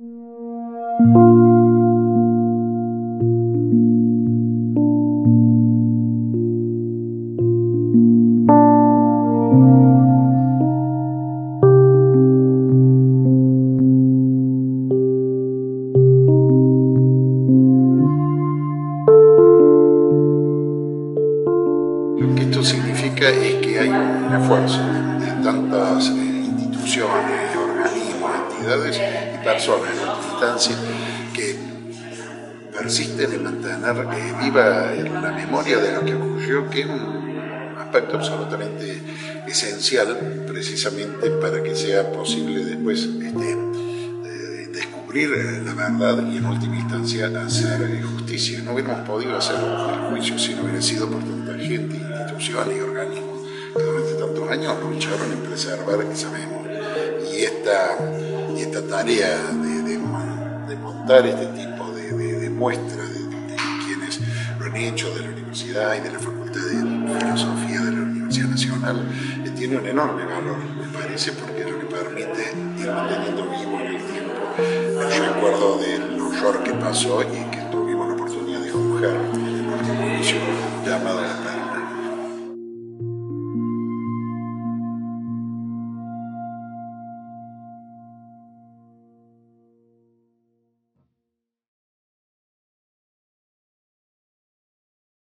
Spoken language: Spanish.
Lo que esto significa es que hay un esfuerzo de tantas eh, instituciones, organismos, y personas en última instancia que persisten en mantener eh, viva la memoria de lo que ocurrió, que es un aspecto absolutamente esencial precisamente para que sea posible después este, eh, descubrir eh, la verdad y en última instancia hacer justicia. No hubiéramos podido hacer el juicio si no hubiera sido por tanta gente, instituciones y organismos que durante tantos años lucharon en preservar esa memoria. Y esta, y esta tarea de, montar este tipo de, de, muestras de, quienes lo han hecho, de la universidad y de la Facultad de Filosofía de la Universidad Nacional, tiene un enorme valor, me parece, porque es lo que permite ir manteniendo vivo en el tiempo. El recuerdo del horror que pasó y que tuvimos la oportunidad de juzgar en el último juicio llamado